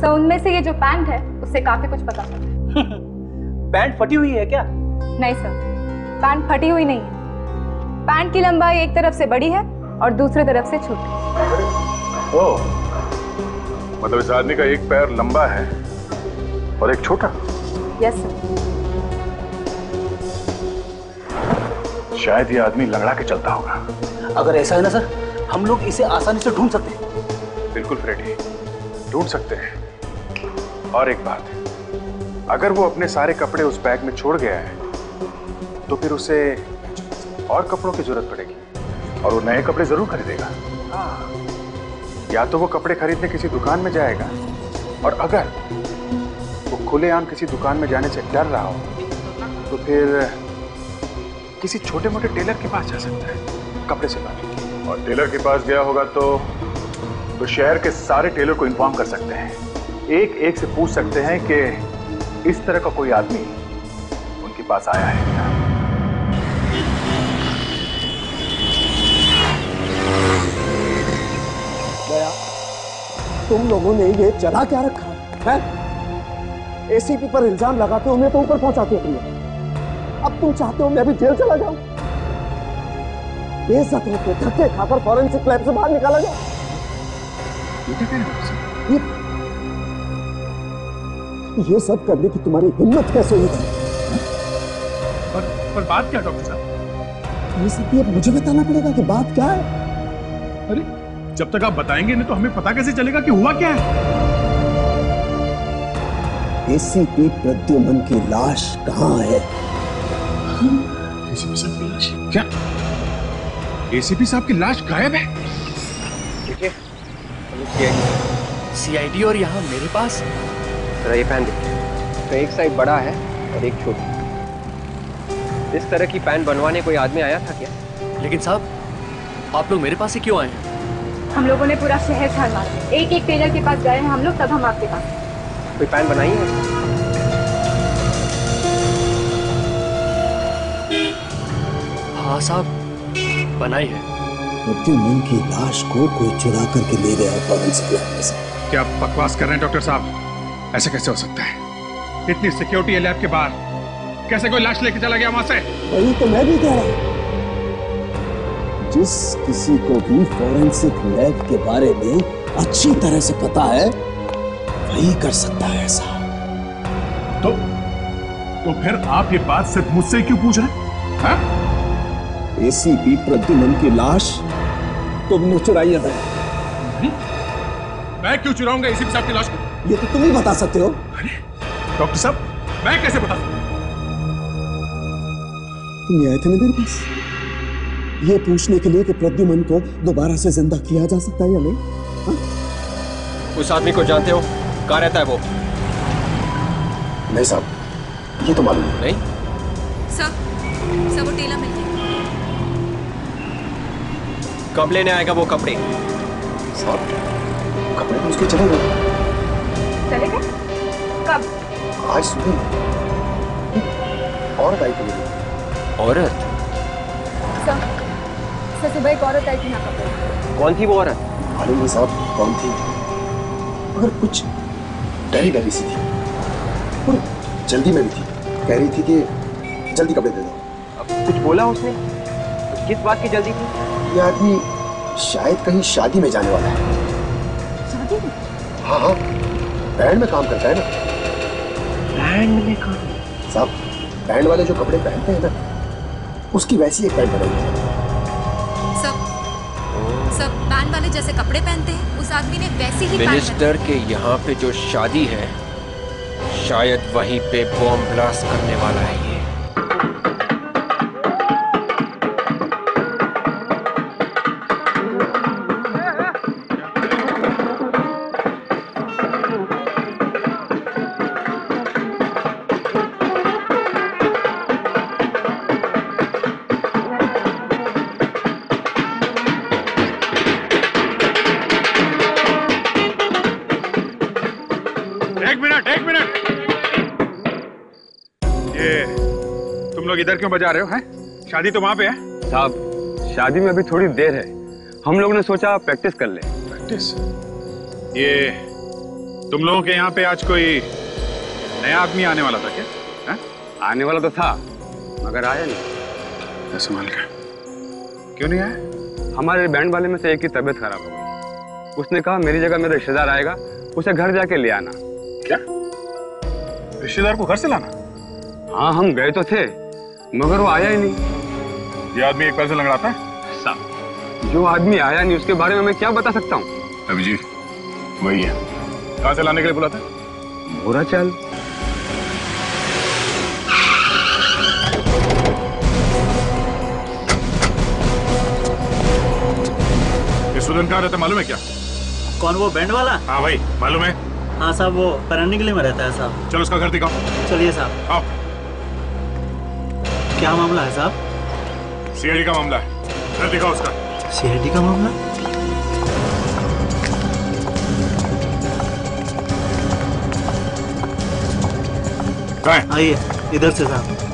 सर उनमें से ये जो पैंट है उससे काफ़ी कुछ पता चला। पैंट फटी हुई है क्या? नहीं सर। पैंट फटी हुई नहीं है। पैंट की लंबाई एक तरफ़ से बड़ी है और दूसरे तरफ़ से छोटी। ओ मतलब इस आदमी का एक पैर लंबा है। और एक छोटा। यस सर शायद ये आदमी लंगड़ा के चलता होगा। अगर ऐसा है ना सर हम लोग इसे आसानी से ढूंढ सकते हैं। बिल्कुल फ्रेडी ढूंढ सकते हैं। और एक बात अगर वो अपने सारे कपड़े उस बैग में छोड़ गया है तो फिर उसे और कपड़ों की ज़रूरत पड़ेगी। और वो नए कपड़े ज़रूर खरीदेगा। या तो वो कपड़े खरीदने किसी दुकान में जाएगा। और अगर खुलेआम किसी दुकान में जाने से डर रहा हो तो फिर किसी छोटे मोटे टेलर के पास जा सकता है कपड़े सिलवाने और टेलर के पास गया होगा तो तो शहर के सारे टेलर को इन्फॉर्म कर सकते हैं। एक एक से पूछ सकते हैं कि इस तरह का कोई आदमी उनके पास आया है। क्या तुम लोगों ने ये चला क्या रखा? है एसीपी पर इल्ज़ाम लगाते हो मैं तो ऊपर पहुंचाते हो तुम्हें। अब तुम चाहते हो मैं अभी जेल चला जाऊँ? बेइज्जत होकर धक्के खाकर फॉरेंसिक लैब से बाहर निकाला जाए। ये ये सब करने की तुम्हारी हिम्मत कैसे हुई? थी पर, पर बात क्या डॉक्टर साहब? ये सब मुझे बताना पड़ेगा कि बात क्या है। अरे जब तक आप बताएँगे नहीं तो हमें पता कैसे चलेगा कि हुआ क्या है? एसीपी प्रद्युमन की लाश कहाँ है? एसीपी साहब की लाश क्या? एसीपी साहब की लाश गायब है? देखिए सीआईडी और यहाँ मेरे पास? जरा ये पैन देखिए। तो एक साइड बड़ा है और एक छोटी इस तरह की पैन बनवाने कोई आदमी आया था क्या? लेकिन साहब आप लोग मेरे पास ही क्यों आए हैं? हम लोगों ने पूरा शहर छान मारा एक एक टेलर के पास गए हैं हम लोग तब हम आपके पास। कोई पैन बनाई है? हाँ साहब बनाई है। प्रद्युमन की लाश को कोई चुरा करके ले गया फॉरेंसिक लैब से। क्या आप बकवास कर रहे हैं डॉक्टर साहब? ऐसे कैसे हो सकता है? इतनी सिक्योरिटी है लैब के बाहर। कैसे कोई लाश लेके चला गया वहाँ से? वही तो मैं भी कह रहा हूँ। जिस किसी को भी फॉरेंसिक लैब के बारे में अच्छी तरह से पता है वही कर सकता है ऐसा। तो तो फिर आप ये बात सिर्फ़ मुझसे क्यों पूछ रहे हैं? हाँ? एसीपी प्रद्युमन की लाश तुमने चुराई है। मैं क्यों चुराऊँगा एसीपी साहब की लाश को? ये तो तुम ही बता सकते हो। अरे डॉक्टर साहब मैं कैसे बता सकता तुम आए थे ना मेरे पास? ये पूछने के लिए कि प्रद्युमन को दोबारा से ज़िंदा किया जा सकता है या नहीं? हाँ? उस आदमी को जानते हो? कहाँ रहता है वो? नहीं साहब ये तो मालूम नहीं? सब सब वो टेलर मिल गया कब लेने आएगा वो कपड़े? साहब कपड़े तो उसके चले गए। चले गए? कब? आज सुबह। औरत आई थी औरत? सर सर सुबह एक औरत आई थी ना कपड़े। कौन थी वो औरत? मालूम नहीं साहब कौन थी। मगर कुछ डरी डरी सी थी। और जल्दी में भी थी। कह रही थी कि जल्दी कपड़े दे दो। अब कुछ बोला उसने? किस बात की जल्दी थी? ये आदमी शायद कहीं शादी में जाने वाला है। शादी में? हाँ हाँ। बैंड में काम करता है ना। बैंड में काम? साहब बैंड वाले जो कपड़े पहनते हैं ना उसकी वैसी एक पैंट बनाई है। सब बैन वाले जैसे कपड़े पहनते हैं उस आदमी ने वैसे ही मिनिस्टर के यहाँ पे जो शादी है शायद वहीं पे बॉम्ब ब्लास्ट करने वाला है। एक मिनट एक मिनट। ये तुम लोग इधर क्यों बजा रहे हो हैं? शादी तो वहाँ पे है। साहब शादी में अभी थोड़ी देर है। हम लोग ने सोचा प्रैक्टिस कर ले। प्रैक्टिस? ये तुम लोगों के यहाँ पे आज कोई नया आदमी आने वाला था क्या? है? आने वाला तो था मगर आया नहीं। मान रहे क्यों नहीं आया? हमारे बैंड वाले में से एक की तबीयत खराब हो गई। उसने कहा मेरी जगह मेरा रिश्तेदार आएगा उसे घर जाके ले आना। क्या? रिश्तेदार को घर से लाना? हाँ हम गए तो थे मगर वो आया ही नहीं। ये आदमी एक पैसे लंगड़ाता है? साहब जो आदमी आया नहीं उसके बारे में मैं क्या बता सकता हूँ? अभिजीत वही है। कहाँ से लाने के लिए बुला था? बुरा चाल ये सुदन कहाँ रहता मालूम है क्या? कौन वो बैंड वाला? हाँ भाई मालूम है। हाँ साहब वो परनिकली में रहता है साहब। चलो उसका घर दिखाओ। चलिए साहब। आओ। क्या मामला है साहब? सीआईडी का मामला है। घर दिखाओ उसका। सीआईडी का मामला? आइए इधर से साहब।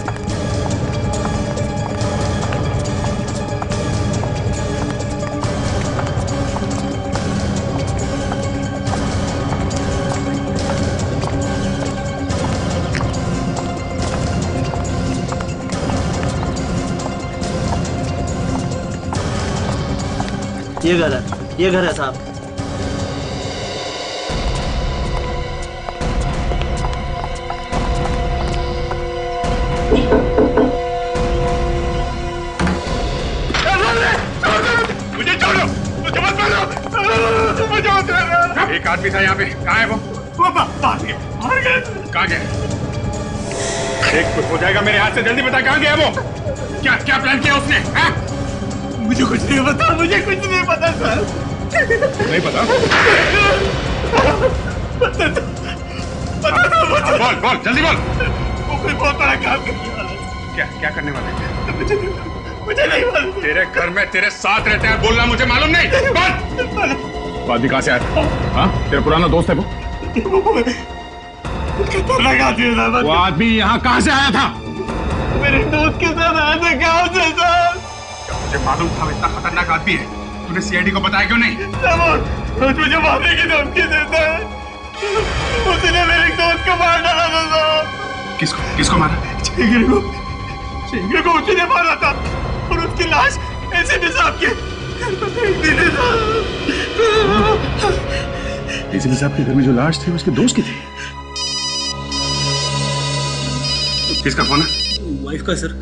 ये घर है, ये घर है साहब। एक आदमी था यहाँ पे, कहाँ है वो? कहाँ गया? एक कुछ हो जाएगा मेरे हाथ से, जल्दी बता, कहाँ गया वो? क्या क्या प्लान किया उसने हाँ? मुझे कुछ नहीं पता मुझे कुछ नहीं पता सर। नहीं पता? पता बोल बोल जल्दी बोल। वो कोई बहुत बड़ा काम करने वाला है। क्या क्या करने वाले थे मुझे मुझे नहीं मालूम तेरे घर में तेरे साथ रहते हैं बोलना मुझे मालूम नहीं। बोल। आदमी कहाँ से आया हाँ तेरा पुराना दोस्त है वो? है वो आदमी यहाँ कहाँ से आया था? मेरे दोस्त के साथ आया था गाँव से सर। मुझे मालूम था इतना खतरनाक आदमी है। तूने सीआईडी को बताया क्यों नहीं? वो मुझे मारने की धमकी देता है। उसने मेरे दोस्त को मार डाला था साहब किसको? किसको मारा? चेंगरे को। चेंगरे को उसी ने मारा था। और उसकी लाश ऐसे भी साहब के। घर पर फेंक दी थी साहब एसीपी साहब के घर में जो लाश थी उसके दोस्त की थी। किसका फ़ोन है? वाइफ का सर।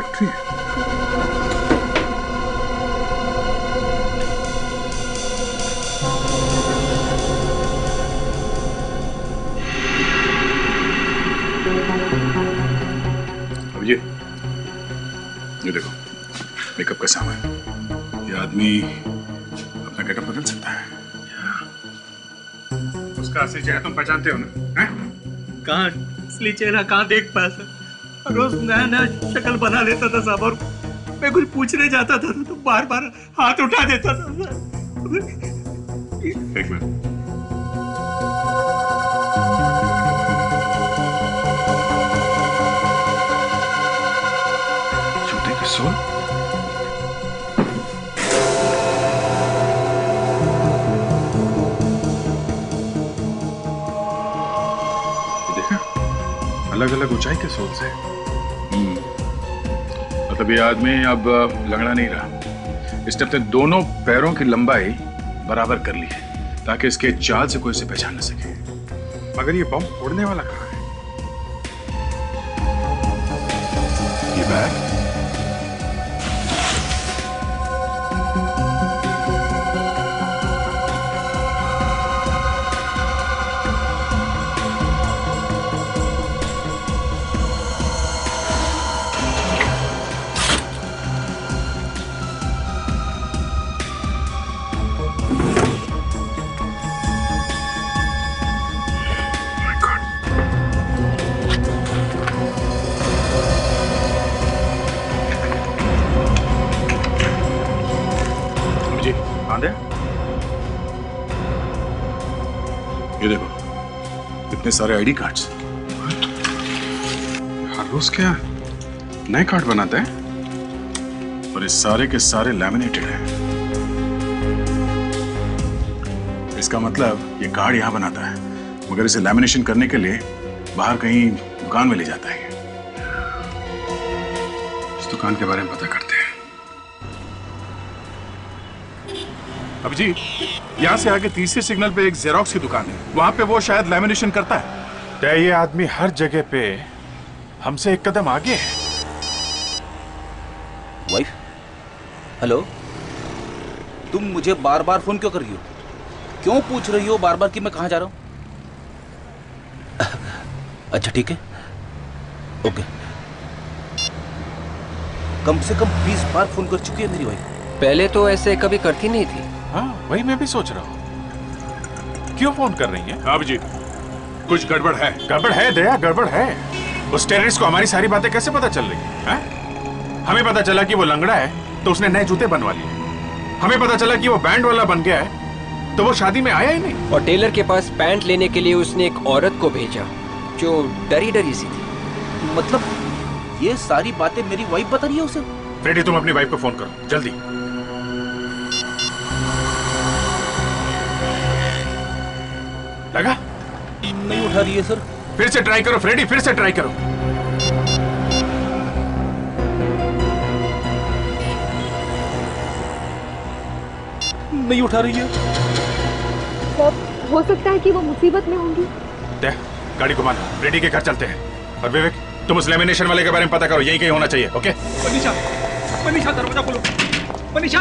फैक्ट्री है। अब ये ये देखो मेकअप का सामान। ये आदमी अपना गेटअप बदल सकता है। उसका असली चेहरा तुम पहचानते हो ना? कहाँ असली चेहरा कहाँ देख पाया सर? रोज नया नया शक्ल बना लेता था साहब और मैं कुछ पूछने जाता था तो बार बार हाथ उठा देता था। एक मिनट। अलग अलग ऊंचाई के सोल से ये आदमी अब लंगड़ा नहीं रहा। इसने अपने दोनों पैरों की लंबाई बराबर कर ली है, ताकि इसके चाल से कोई इसे पहचान न सके। मगर ये बम उड़ने वाला कहाँ दे ये देखो, इतने सारे आईडी कार्ड्स हर रोज क्या नए कार्ड बनाते हैं? और ये सारे के सारे लैमिनेटेड हैं। इसका मतलब ये कार्ड यहाँ बनाता है, मगर इसे लैमिनेशन करने के लिए बाहर कहीं दुकान में ले जाता है इस दुकान के बारे में पता करते अब जी यहाँ से आगे तीसरे सिग्नल पे एक जेरोक्स की दुकान है। वहाँ पे वो शायद लैमिनेशन करता है। तो ये आदमी हर जगह पे हमसे एक कदम आगे है? वाइफ हेलो तुम मुझे बार बार फ़ोन क्यों कर रही हो? क्यों पूछ रही हो बार बार कि मैं कहाँ जा रहा हूँ? अच्छा ठीक है। ओके कम से कम बीस बार फ़ोन कर चुकी है मेरी वाइफ पहले तो ऐसे कभी करती नहीं थी। हाँ वही मैं भी सोच रहा हूँ। क्यों फ़ोन कर रही है? अब जी कुछ गड़बड़ है। गड़बड़ है दया गड़बड़ है। उस टेररिस्ट को हमारी सारी बातें कैसे पता चल रही है? हैं? हमें पता चला कि वो लंगड़ा है तो उसने नए जूते बनवा लिए। हमें पता चला कि वो बैंड वाला बन गया है तो वो शादी में आया ही नहीं। और टेलर के पास पैंट लेने के लिए उसने एक औरत को भेजा जो डरी डरी सी थी। मतलब ये सारी बातें मेरी वाइफ बता रही है उसे। फ्रेडी तुम अपनी वाइफ को फ़ोन करो। जल्दी। लगा। नहीं उठा रही है सर। फिर से ट्राई करो फ्रेडी फिर से ट्राई करो। नहीं उठा रही है। हो सकता है कि वो मुसीबत में होंगी। दे गाड़ी घुमा लो फ्रेडी के घर चलते हैं। और विवेक तुम उस लेमिनेशन वाले के बारे में पता करो यही कहीं होना चाहिए ओके मनीषा मनीषा दरवाज़ा खोलो। मनीषा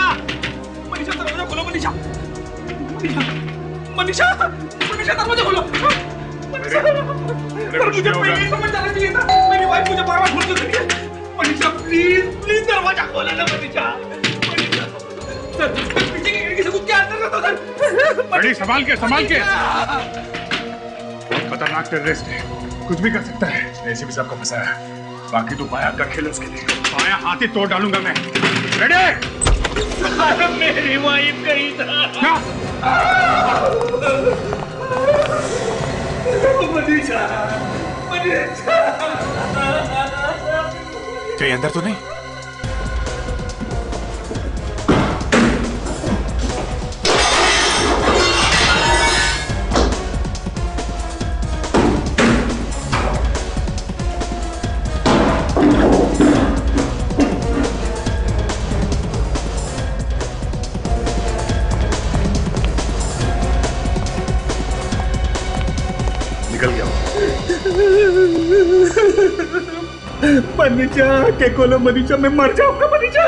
मनीषा दरवाज़ा खोलो मनीषा। मनीषा मनीषा। मनीषा दरवाज़ा खोलो मनीषा मुझे पहले ही समझ आना चाहिए था मेरी वाइफ मुझे बार बार फ़ोन क्यों है मनीषा प्लीज़ प्लीज़ दरवाज़ा खोलो ना मनीषा मनीषा सर पीछे की खिड़की से कूद के अंदर कर सर। फ्रेडी संभाल के संभाल के। बहुत खतरनाक टेररिस्ट है। कुछ भी कर सकता है। ऐसे भी सबको फंसाया है। बाकी तो बाया का खेल उसके लिए। बाया हाथ ही तोड़ डालूँगा मैं। रेडी मेरी वाइफ गई था। मनीषा मनीषा कहीं अंदर तो नहीं? मनीषा के खोलो मनीषा मैं मर जाऊँगा मनीषा।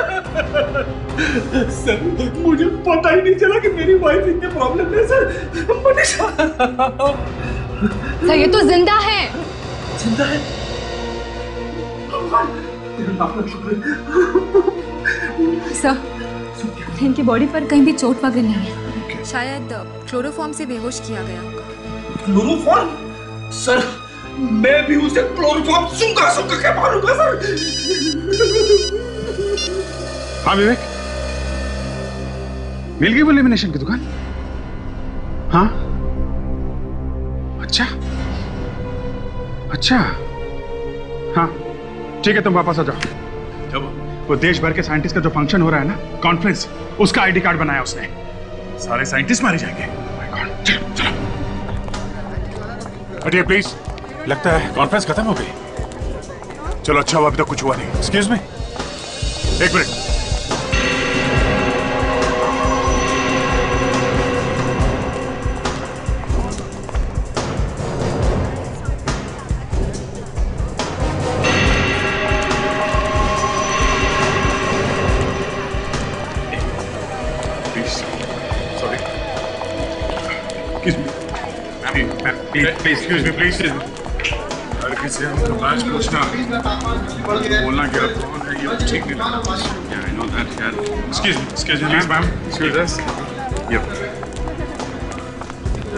सर मुझे पता ही नहीं चला कि मेरी वाइफ इतने प्रॉब्लम है सर। मनीषा। सर ये तो ज़िंदा है। ज़िंदा है? सर इनकी बॉडी पर कहीं भी चोट वगैरह नहीं है। शायद क्लोरोफॉर्म से बेहोश किया गया होगा। क्लोरोफॉर्म सर मैं भी उसे क्लोरोफॉर्म सूंघा सूंघा के मारूँगा सर। हाँ विवेक। मिल गई वो लेमिनेशन की दुकान? हाँ? अच्छा। अच्छा। हाँ। ठीक है तुम वापस आ जाओ। जब वो देश भर के साइंटिस्ट का जो फ़ंक्शन हो रहा है ना कॉन्फ्रेंस उसका आईडी कार्ड बनाया उसने। सारे साइंटिस्ट मारे जाएँगे। God, चलो चलो। हटिए प्लीज़ लगता है कॉन्फ्रेंस खत्म हो गई। चलो अच्छा हुआ अभी तक कुछ हुआ नहीं। एक्सक्यूज में एक minute Please, please, please, please. से हम तो बर्दाश्त पूछना। बोलना क्या आप कौन है ये? ठीक नहीं लगता नो दैट यार एक्सक्यूज मैम मैम एक्सक्यूज यार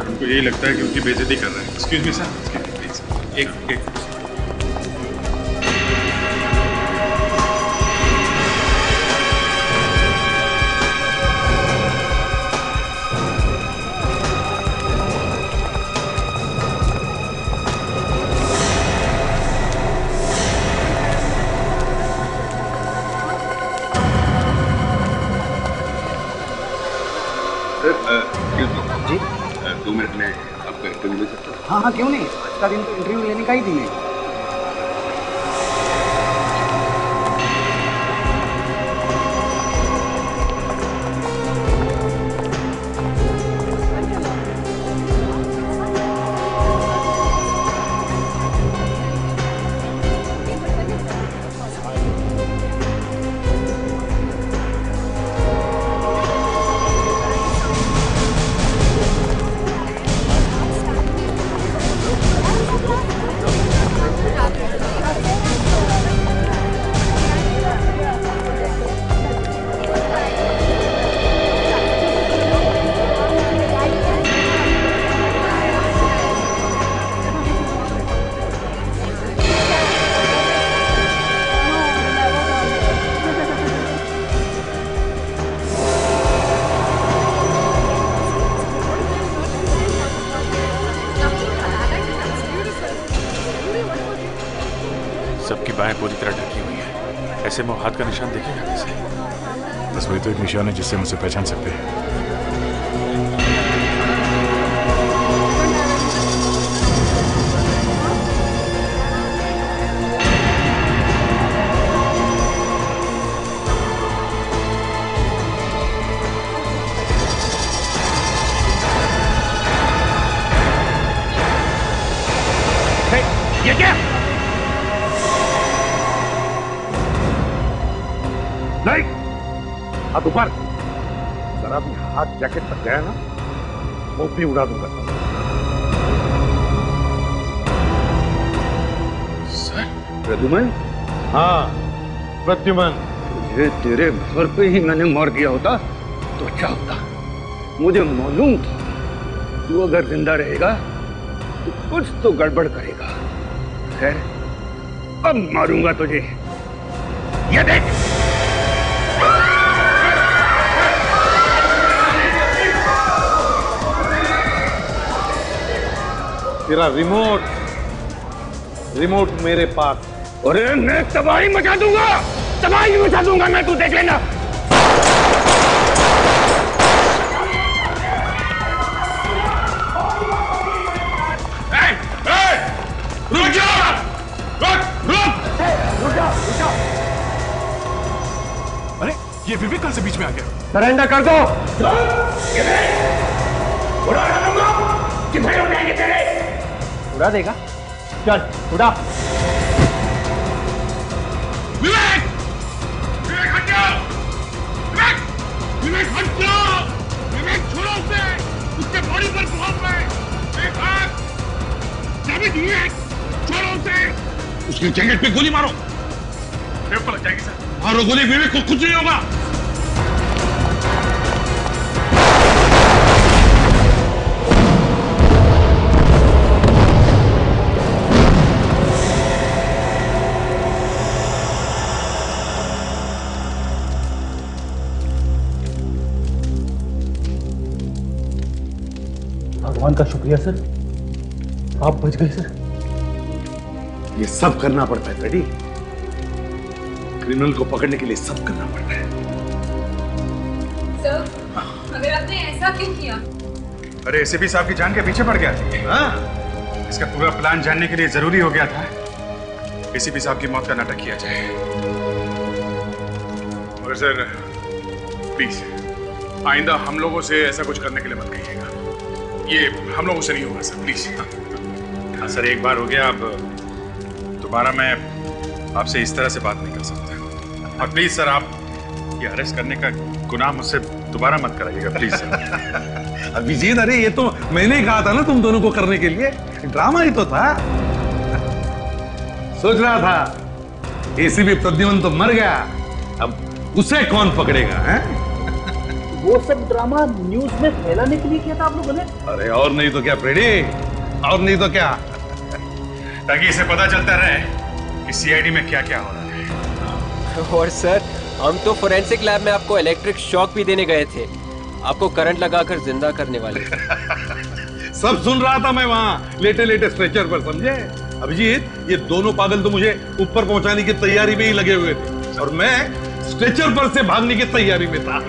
उनको यही लगता है कि उनकी बेइज्जती कर रहे हैं। एक्सक्यूज मी सर एक एक दो मिनट में आपका इंटरव्यू ले सकता हूँ। हाँ हाँ क्यों नहीं? इसका दिन तो इंटरव्यू लेने का ही दिन है। हम उसे पहचान सकते हैं। गया ना? वो भी उड़ा दूँगा। सर? प्रद्युमन? हाँ प्रद्युमन। तुझे तेरे घर पे ही मैंने मार दिया होता तो अच्छा होता। मुझे मालूम था तू अगर ज़िंदा रहेगा तो कुछ तो गड़बड़ करेगा। खैर अब मारूँगा तुझे। ये देख! तेरा रिमोट रिमोट मेरे पास। अरे मैं तबाही मचा दूँगा! तबाही मचा दूँगा मैं तू देख लेना। रुक जा! रुक रुक! अरे ये विवेक कहाँ से बीच में आ गया। सरेंडर कर दो। उड़ा देगा। चल उड़ा। विवेक! विवेक हट जाओ विवेक! विवेक हट जाओ विवेक छोड़ो उसे। उसके बॉडी पर बहुत है। एक हाथ। जावेद विवेक छोड़ो उसे। उसकी जैकेट पे गोली मारो। लग जाएगी सर। मारो गोली। विवेक को कुछ नहीं होगा। भगवान का शुक्रिया सर। आप बच गए सर। ये सब करना पड़ता है फ्रेडी क्रिमिनल को पकड़ने के लिए सब करना पड़ता है। सर मगर आपने ऐसा क्यों किया? अरे एसीपी साहब की जान के पीछे पड़ गया। था हाँ? इसका पूरा प्लान जानने के लिए ज़रूरी हो गया था। एसीपी साहब की मौत का नाटक किया जाए। मगर सर प्लीज़ आइंदा हम लोगों से ऐसा कुछ करने के लिए मत कहिएगा। ये हम लोगों से नहीं होगा सर प्लीज़ हाँ सर, एक बार हो गया, अब दोबारा मैं आपसे इस तरह से बात नहीं कर सकता। और प्लीज़ सर, आप ये अरेस्ट करने का गुनाह मुझसे दोबारा मत कराइएगा प्लीज़ सर। अभिजीत अरे ये तो मैंने ही कहा था ना तुम दोनों को करने के लिए। ड्रामा ही तो था। सोच रहा था एसीबी प्रद्युमन तो मर गया, अब उसे कौन पकड़ेगा, हैं? वो सब ड्रामा न्यूज़ में फैलाने के लिए किया था आप लोगों ने? अरे और नहीं तो क्या प्रेडी और नहीं तो क्या? ताकि इसे पता चलता रहे कि सीआईडी में क्या क्या हो रहा है। और सर हम तो फोरेंसिक लैब में आपको इलेक्ट्रिक शॉक भी देने गए थे। आपको करंट लगाकर ज़िंदा करने वाले सब सुन रहा था मैं वहाँ लेटे लेटे स्ट्रेचर पर समझे? अभिजीत ये दोनों पागल तो मुझे ऊपर पहुँचाने की तैयारी में ही लगे हुए थे। और मैं स्ट्रेचर पर से भागने की तैयारी में था।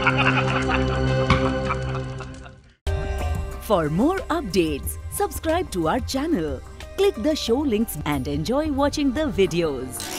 For more update subscribe to our channel click the show links and enjoy watching the videos